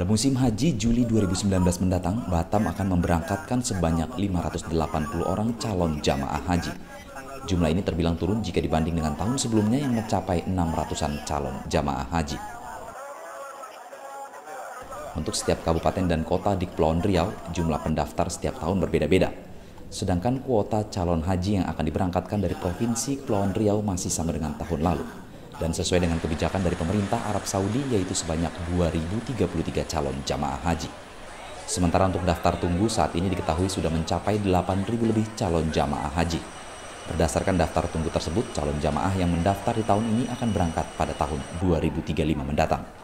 Musim Haji Juli 2019 mendatang, Batam akan memberangkatkan sebanyak 580 orang calon jamaah haji. Jumlah ini terbilang turun jika dibanding dengan tahun sebelumnya yang mencapai 600-an calon jamaah haji. Untuk setiap kabupaten dan kota di Kepulauan Riau, jumlah pendaftar setiap tahun berbeda-beda. Sedangkan kuota calon haji yang akan diberangkatkan dari Provinsi Kepulauan Riau masih sama dengan tahun lalu dan sesuai dengan kebijakan dari pemerintah Arab Saudi yaitu sebanyak 2.033 calon jamaah haji. Sementara untuk daftar tunggu saat ini diketahui sudah mencapai 8.000 lebih calon jamaah haji. Berdasarkan daftar tunggu tersebut, calon jamaah yang mendaftar di tahun ini akan berangkat pada tahun 2035 mendatang.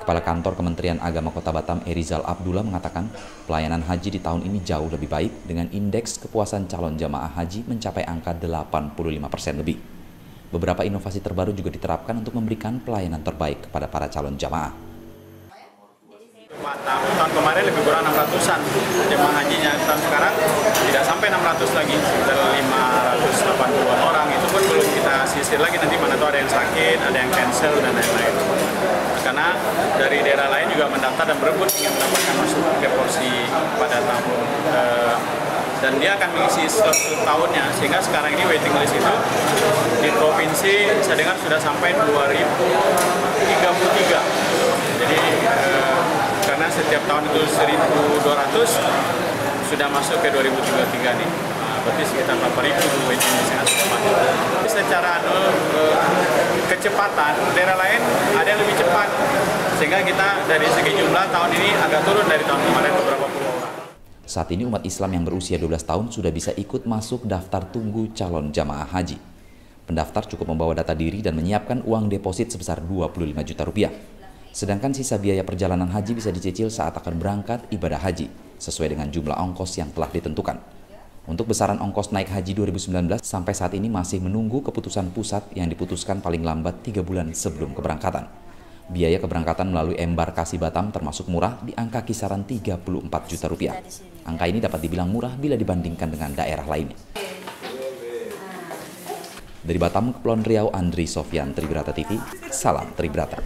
Kepala Kantor Kementerian Agama Kota Batam Erizal Abdullah mengatakan pelayanan haji di tahun ini jauh lebih baik dengan indeks kepuasan calon jamaah haji mencapai angka 85 persen lebih. Beberapa inovasi terbaru juga diterapkan untuk memberikan pelayanan terbaik kepada para calon jamaah. Tahun kemarin lebih kurang 600-an jemaah hajinya tahun sekarang tidak sampai 600 lagi sekitar 580 orang itu pun belum kita sisir lagi nanti mana tuh ada yang sakit ada yang cancel dan lain-lain karena dari daerah lain juga mendaftar dan berebut ingin mendapatkan masuk ke porsi pada tahun uh, dan dia akan mengisi satu tahunnya. Sehingga sekarang ini waiting list itu di provinsi saya dengar sudah sampai 2033 jadi uh, karena setiap tahun itu 1200 sudah masuk ke 2033 nih. Nah, berarti sekitar 4000 waiting list yang cepat secara anu, kecepatan daerah lain ada yang lebih cepat sehingga kita dari segi jumlah tahun ini agak turun dari tahun kemarin beberapa puluh orang. Saat ini umat Islam yang berusia 12 tahun sudah bisa ikut masuk daftar tunggu calon jamaah haji. Pendaftar cukup membawa data diri dan menyiapkan uang deposit sebesar 25 juta rupiah. Sedangkan sisa biaya perjalanan haji bisa dicicil saat akan berangkat ibadah haji, sesuai dengan jumlah ongkos yang telah ditentukan. Untuk besaran ongkos naik haji 2019 sampai saat ini masih menunggu keputusan pusat yang diputuskan paling lambat tiga bulan sebelum keberangkatan. Biaya keberangkatan melalui embarkasi Batam termasuk murah di angka kisaran 34 juta rupiah. Angka ini dapat dibilang murah bila dibandingkan dengan daerah lainnya. Dari Batam, Kepulauan Riau, Andri Sofyan, Tribrata TV, salam Tribrata.